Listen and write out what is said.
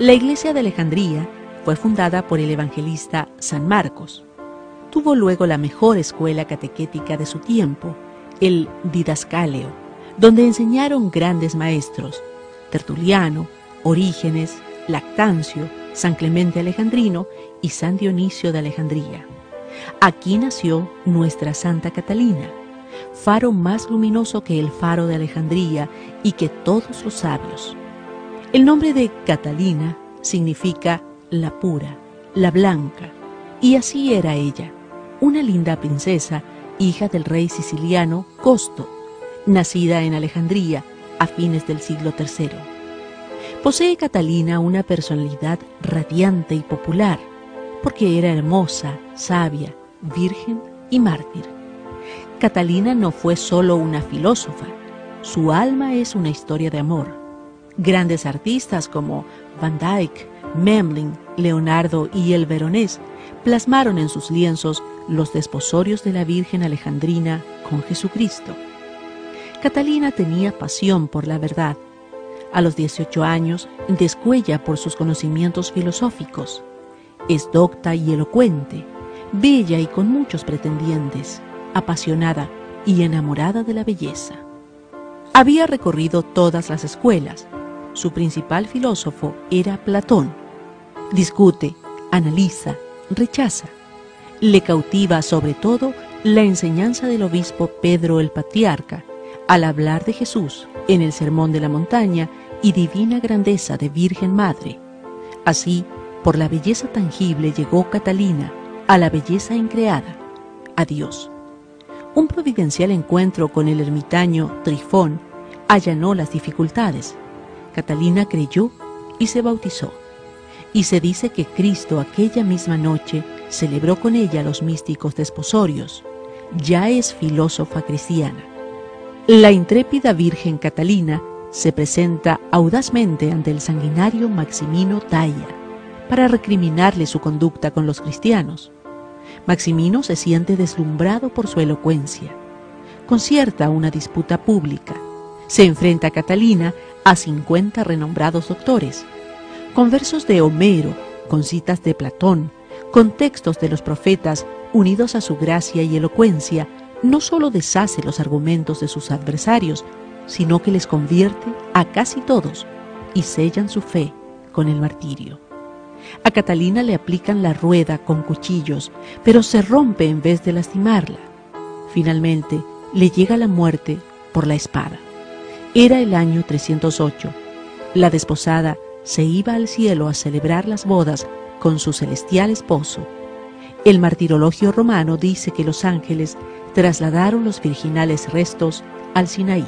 La iglesia de Alejandría fue fundada por el evangelista San Marcos. Tuvo luego la mejor escuela catequética de su tiempo, el Didascaleo, donde enseñaron grandes maestros, Tertuliano, Orígenes, Lactancio, San Clemente Alejandrino y San Dionisio de Alejandría. Aquí nació nuestra Santa Catalina, faro más luminoso que el faro de Alejandría y que todos los sabios. El nombre de Catalina significa la pura, la blanca, y así era ella, una linda princesa, hija del rey siciliano Costo, nacida en Alejandría a fines del siglo III. Posee Catalina una personalidad radiante y popular, porque era hermosa, sabia, virgen y mártir. Catalina no fue solo una filósofa, su alma es una historia de amor. Grandes artistas como Van Dyck, Memling, Leonardo y el Veronés plasmaron en sus lienzos los desposorios de la Virgen Alejandrina con Jesucristo. Catalina tenía pasión por la verdad. A los 18 años descuella por sus conocimientos filosóficos. Es docta y elocuente, bella y con muchos pretendientes, apasionada y enamorada de la belleza. Había recorrido todas las escuelas. Su principal filósofo era Platón. Discute, analiza, rechaza. Le cautiva sobre todo la enseñanza del obispo Pedro el Patriarca al hablar de Jesús en el Sermón de la Montaña y divina grandeza de Virgen Madre. Así, por la belleza tangible llegó Catalina a la belleza increada, a Dios. Un providencial encuentro con el ermitaño Trifón allanó las dificultades. Catalina creyó y se bautizó. Y se dice que Cristo aquella misma noche celebró con ella los místicos desposorios. Ya es filósofa cristiana. La intrépida Virgen Catalina se presenta audazmente ante el sanguinario Maximino Talla para recriminarle su conducta con los cristianos. Maximino se siente deslumbrado por su elocuencia. Concierta una disputa pública. Se enfrenta a Catalina a 50 renombrados doctores. Con versos de Homero, con citas de Platón, con textos de los profetas unidos a su gracia y elocuencia, no solo deshace los argumentos de sus adversarios, sino que les convierte a casi todos y sellan su fe con el martirio. A Catalina le aplican la rueda con cuchillos, pero se rompe en vez de lastimarla. Finalmente, le llega la muerte por la espada. Era el año 308. La desposada se iba al cielo a celebrar las bodas con su celestial esposo. El martirologio romano dice que los ángeles trasladaron los virginales restos al Sinaí.